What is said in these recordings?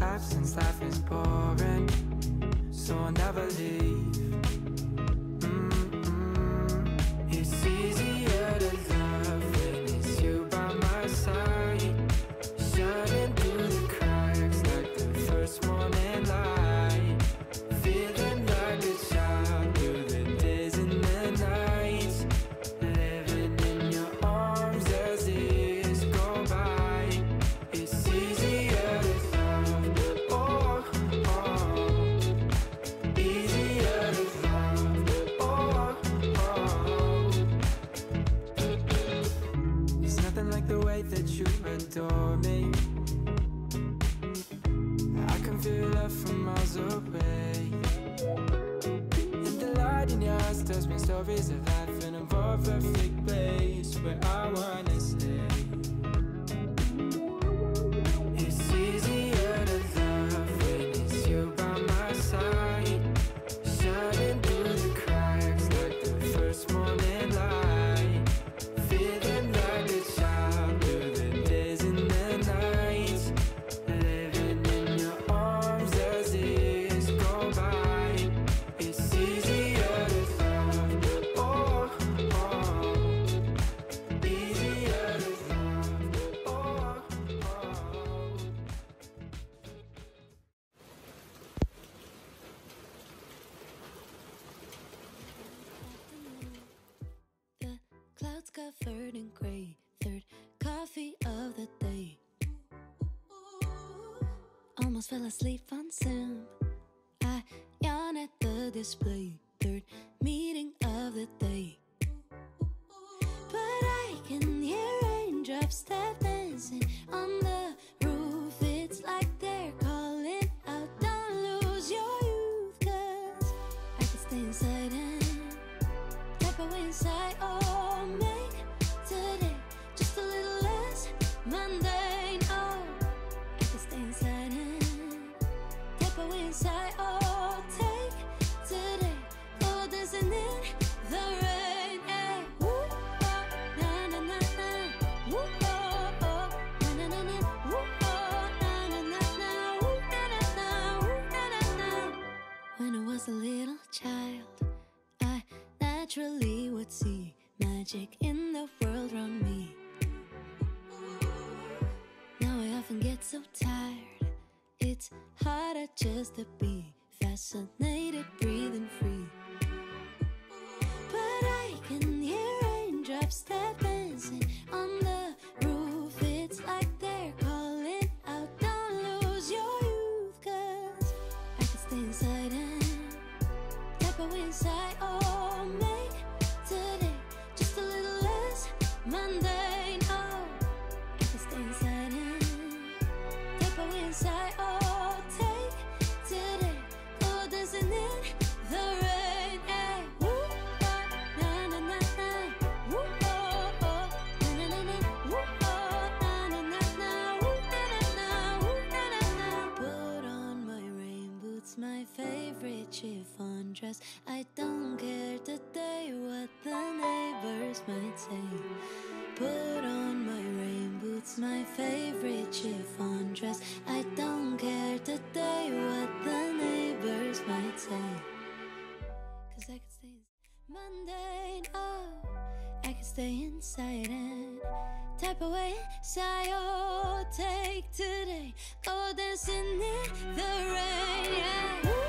absence, life is boring. So I'll never leave. disobey And the light in your eyes tells me stories of life in An perfect place where I wanna stay. covered in gray. Third coffee of the day. Almost fell asleep on Sim. I yawn at the display. Third naturally would see magic in the world around me. Now I often get so tired, it's harder just to be fascinated, breathing free. But I can hear raindrops stepping. I don't care today what the neighbors might say. Put on my rain boots, my favorite chiffon dress. I don't care today what the neighbors might say. Cause I could stay mundane, oh I could stay inside and type away Sigh, oh, take today. Oh, dancing in the rain, yeah.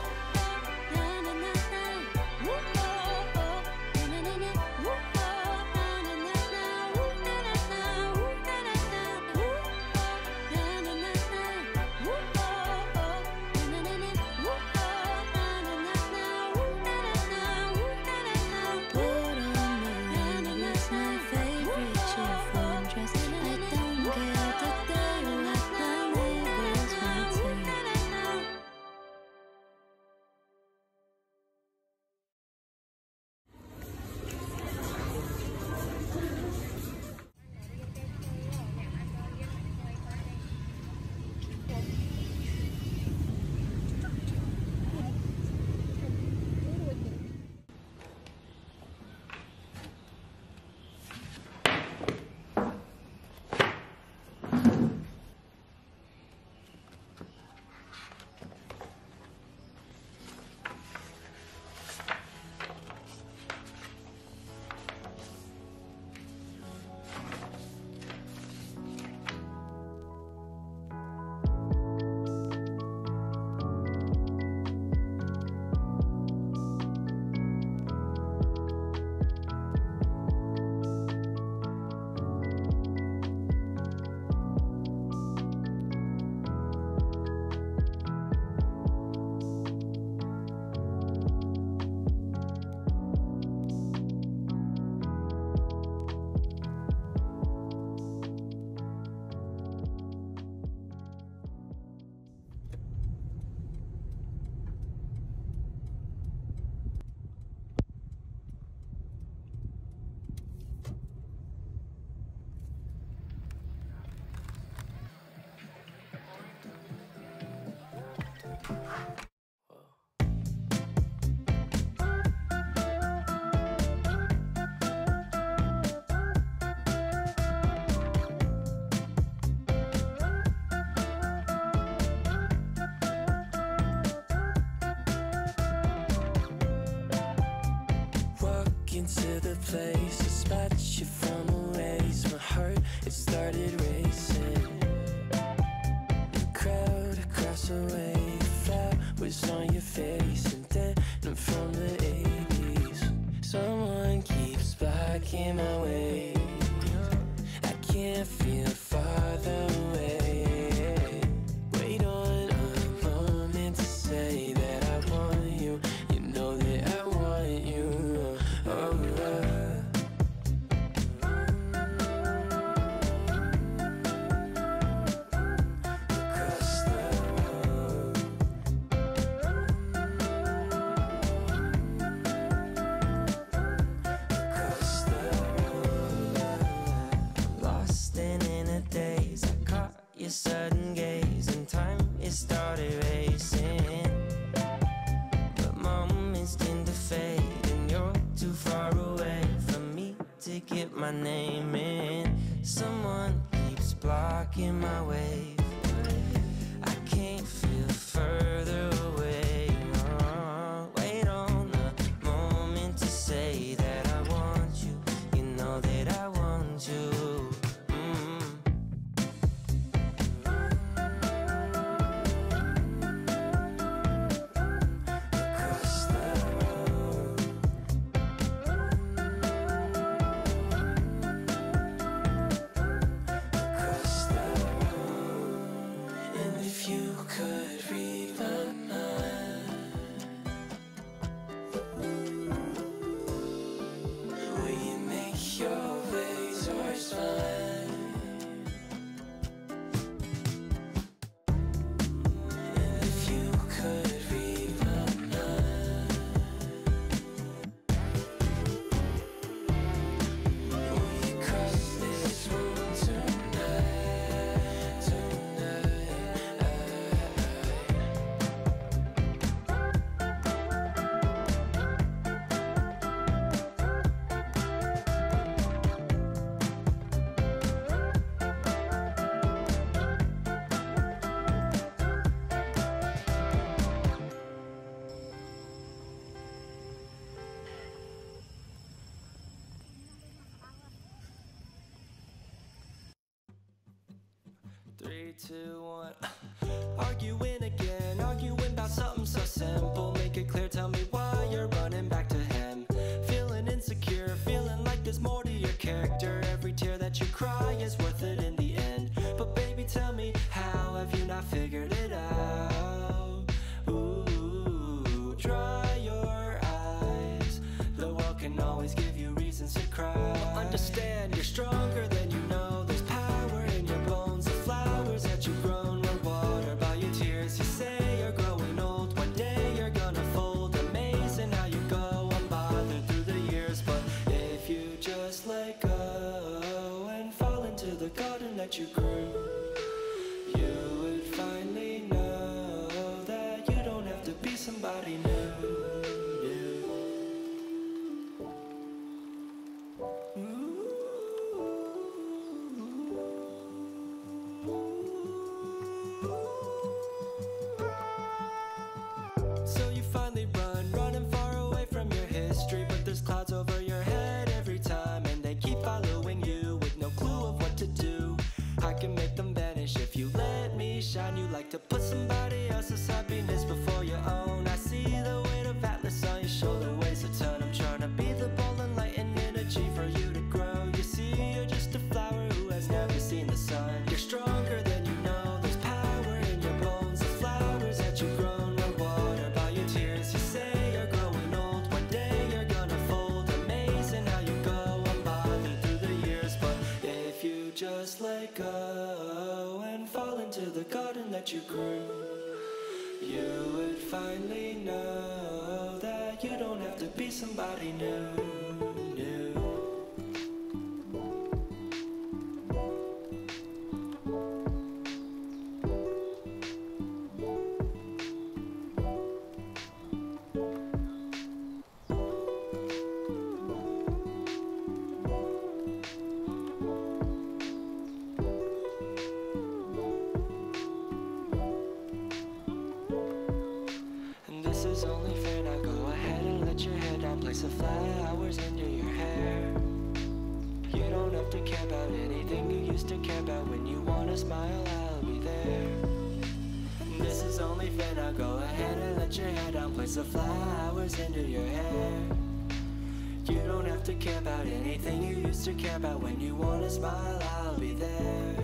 came out. you said Three, two, one. Arguing again, arguing about something so simple. Make it clear, tell me I can make them vanish. If you let me shine You like to put somebody else's happiness before your own. I see the weight of Atlas on your shoulder Ways a turn I'm trying to be the ball and light and energy for you to grow. You see you're just a flower who has never seen the sun. You're stronger than you know. There's power in your bones. The flowers that you've grown were watered by your tears. You say you're growing old. One day you're gonna fold. Amazing how you go. On by me through the years But if you just let go that you grew, you would finally know that you don't have to be somebody new. Down, place some flowers into your hair. You don't have to care about anything you used to care about. When you wanna smile, I'll be there. This is only fair. Now go ahead and let your hair down, place some flowers into your hair. You don't have to care about anything you used to care about. When you wanna smile, I'll be there.